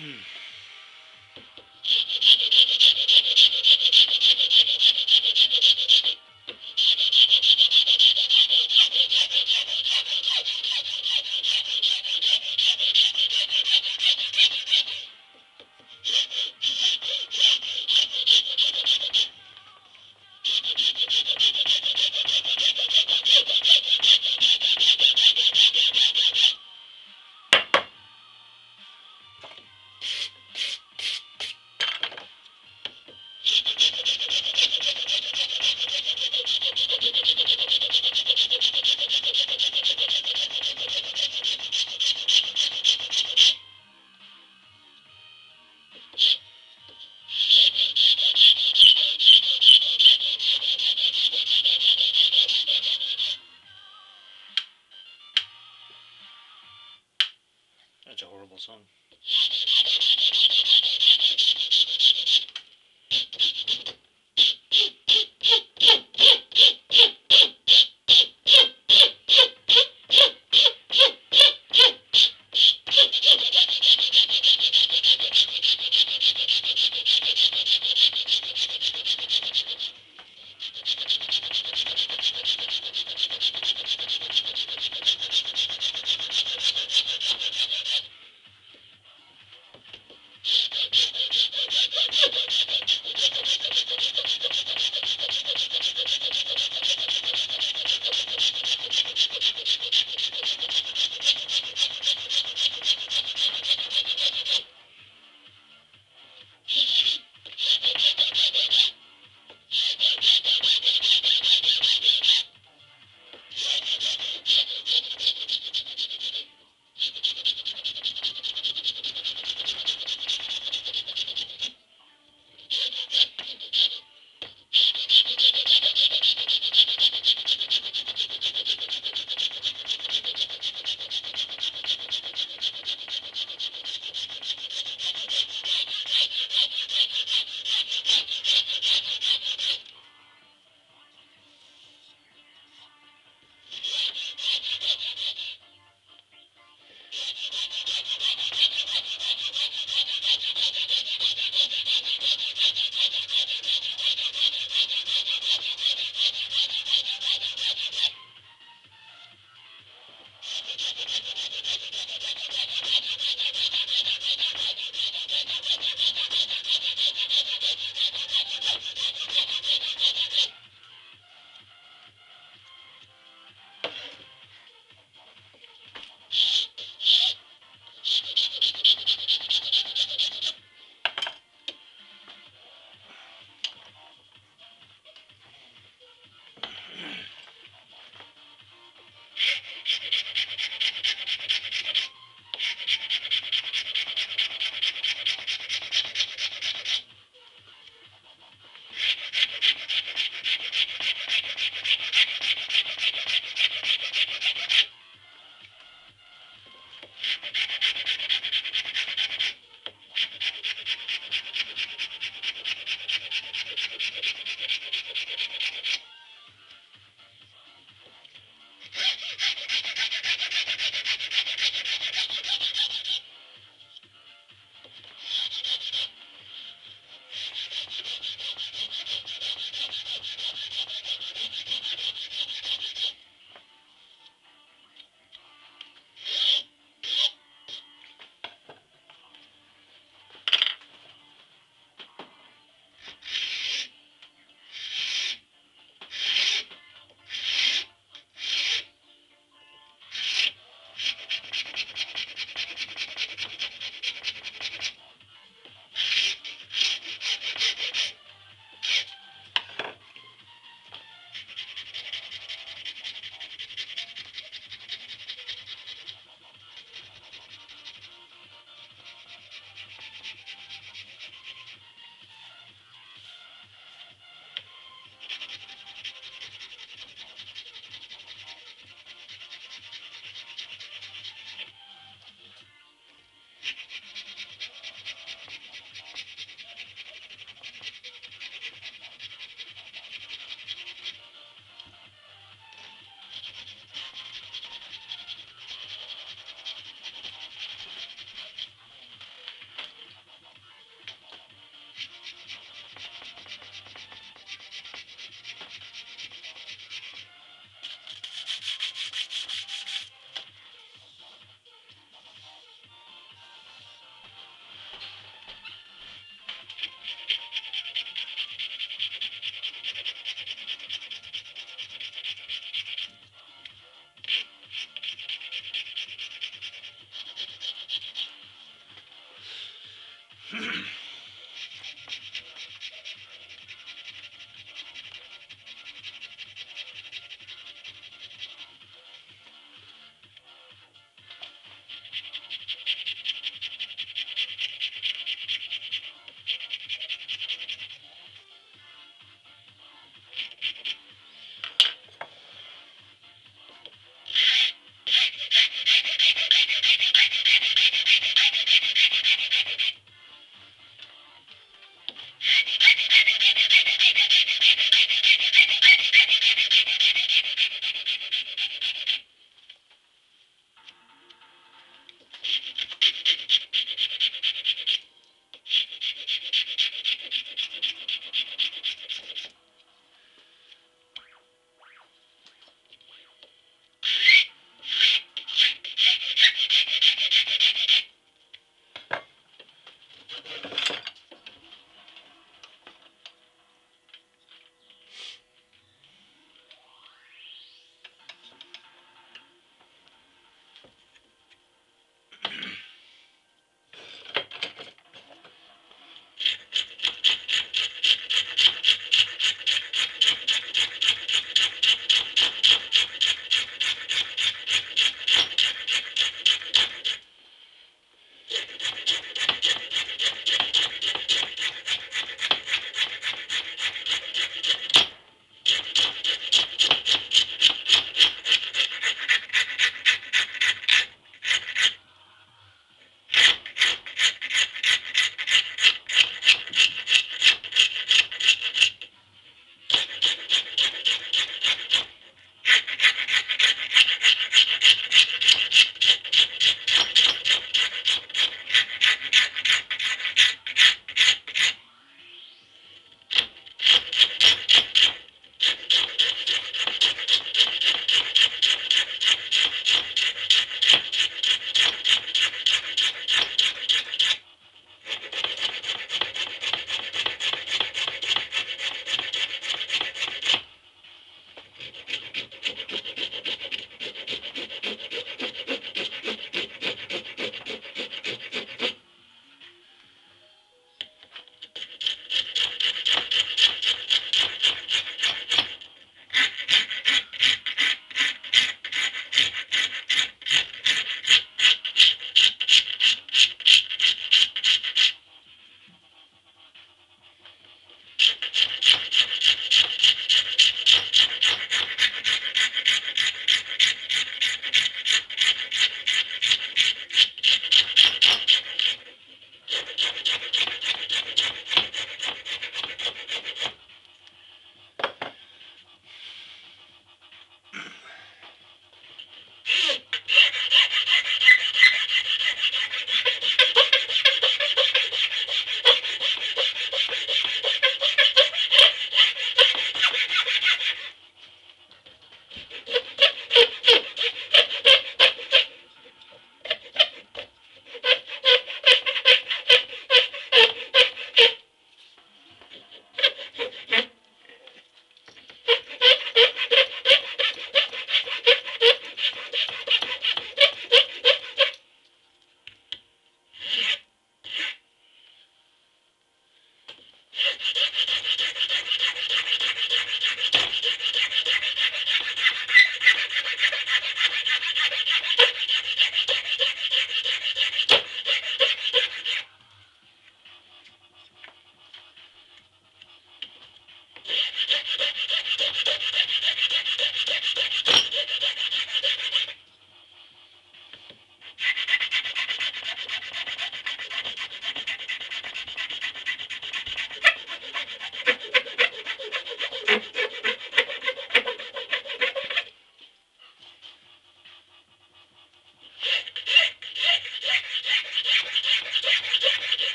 That's